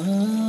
Ah